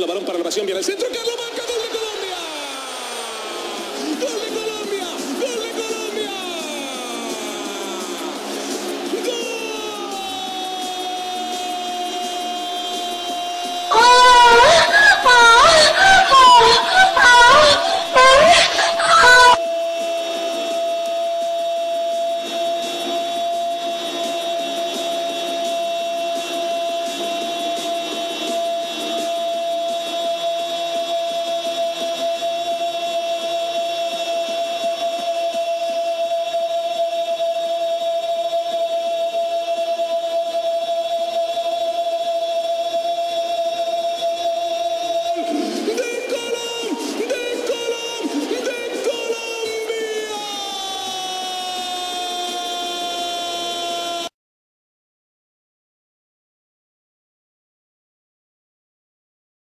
Galo, balón para la pasión, viene el centro, Carlos marca, gol.